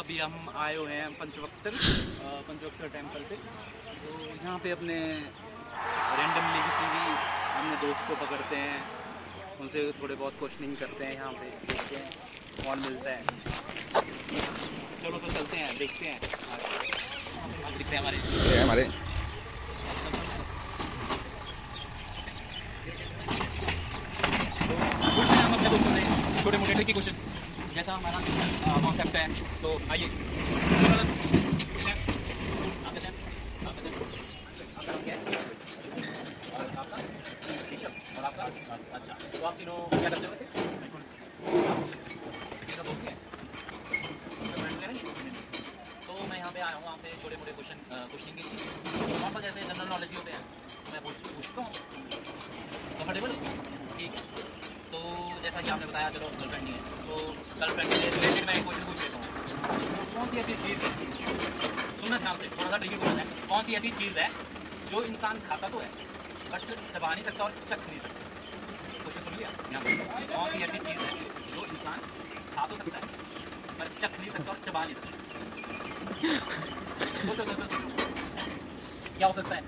अभी हम आए हुए हैं पंचवक्तर पंचवक्तर टेंपल पे। तो यहाँ पे अपने रैंडमली किसी भी अपने दोस्त को पकड़ते हैं। उनसे थोड़े बहुत क्वेश्चनिंग करते हैं यहाँ पे, देखते हैं, कौन मिलता है। चलो तो चलते हैं, देखते हैं। हमारे। हमारे पूछते हैं हम अपने दोस्तों से छोटे मोटे ट्रिकी क्वेश्चन जैसा हमारा कॉन्सेप्ट है तो आइए? अच्छा तो आप तीनों क्या करते हुए? तो मैं यहाँ पे आया हूँ आपसे छोटे मोटे क्वेश्चन क्वेश्चन के लिए नॉर्मल जैसे जनरल नॉलेज भी होते हैं तो मैं पूछ पूछता हूँ कंफर्टेबल ठीक है जैसा कि आपने बताया, चलो गर्लफ्रेंड नहीं है। तो गर्लफ्रेंड से रिलेटेड मैं क्वेश्चन पूछ लेता हूँ। कौन सी ऐसी चीज़ है? सुनना ध्यान से, थोड़ा सा ट्रिकी क्वेश्चन है। कौन सी ऐसी चीज़ है जो इंसान खाता तो है बट चबा नहीं सकता और चख नहीं सकता? क्वेश्चन सुन लिया? कौन सी ऐसी चीज़ है जो इंसान खा तो सकता है, पर चख नहीं सकता और चबा नहीं सकता? क्या हो सकता है?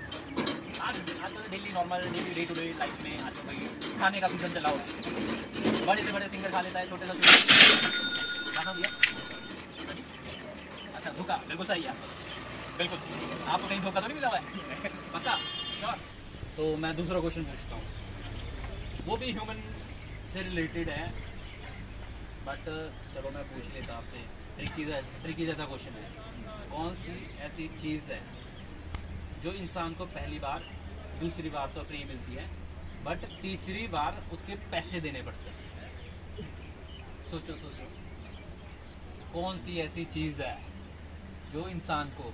आज आजकल daily normal daily day to day life में आजकल भाई खाने का सीज़न चला हुआ है। बड़े से बड़े सिंगर खा लेता है, छोटे से छोटे अच्छा धोखा। बिल्कुल सही है बिल्कुल। आपको कहीं धोखा तो नहीं मिला हुआ है? तो मैं दूसरा क्वेश्चन पूछता हूँ। वो भी ह्यूमन से रिलेटेड है बट चलो मैं पूछ लेता आपसे। ट्रिकी जैसा क्वेश्चन है। कौन सी ऐसी चीज़ है, जो इंसान को पहली बार, दूसरी बार तो फ्री मिलती है बट तीसरी बार उसके पैसे देने पड़ते हैं? सोचो सोचो। कौन सी ऐसी चीज़ है जो इंसान को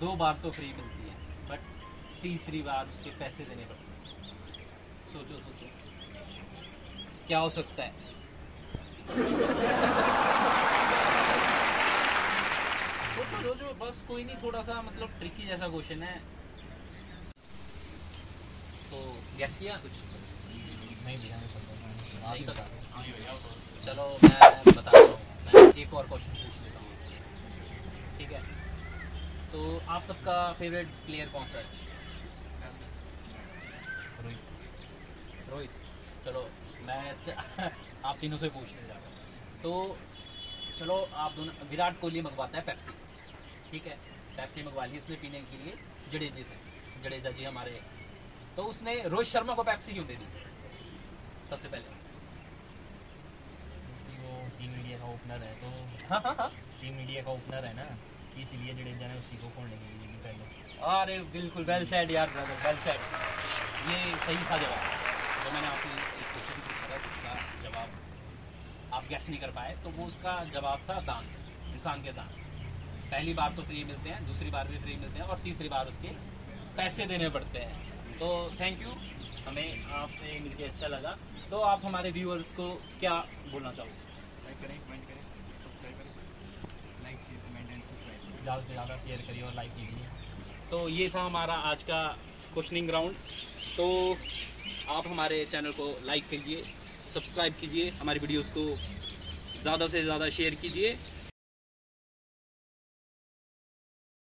दो बार तो फ्री मिलती है बट तीसरी बार उसके पैसे देने पड़ते हैं? सोचो सोचो। क्या हो सकता है? सोचो सोचो। बस कोई नहीं थोड़ा सा मतलब ट्रिकी जैसा क्वेश्चन है। तो गैस किया कुछ? नहीं भैया ही बता चलो, मैं बताता हूँ। मैं एक और क्वेश्चन पूछ लेता हूँ। ठीक है? तो आप सबका फेवरेट प्लेयर कौन सा है? रोहित। चलो, मैं आप तीनों से पूछने जा रहा हूँ। तो चलो, आप दोनों, विराट कोहली मंगवाता है पेप्सी ठीक है? पेप्सी मंगवा ली उसने पीने के लिए, जडेजे से। जडेजा जी हमारे। तो उसने रोहित शर्मा को पेप्सी क्यों दे दी? सबसे पहले। क्योंकि वो टीम इंडिया का ओपनर है तो हाँ हाँ हाँ। टीम इंडिया का ओपनर है ना इसलिए जडेजा ने उसी को फोड़ने के लिए पहले। अरे बिल्कुल वेल सेड यार ब्रदर वेल सेड ये सही था जवाब। जो मैंने आपसे एक क्वेश्चन पूछा था उसका जवाब आप गैस नहीं कर पाए तो वो उसका जवाब था दान इंसान के दान पहली बार तो फ्री मिलते हैं दूसरी बार भी फ्री मिलते हैं और तीसरी बार उसके पैसे देने पड़ते हैं। तो थैंक यू हमें आपसे मिलकर अच्छा लगा। तो आप हमारे व्यूअर्स को क्या बोलना चाहोगे? लाइक करें कमेंट करें सब्सक्राइब करें। Like share comment and subscribe ज़्यादा से ज़्यादा शेयर करिए और लाइक कीजिए। तो ये था हमारा आज का क्वेश्चनिंग राउंड तो आप हमारे चैनल को लाइक कीजिए सब्सक्राइब कीजिए हमारी वीडियोस को ज़्यादा से ज़्यादा शेयर कीजिए।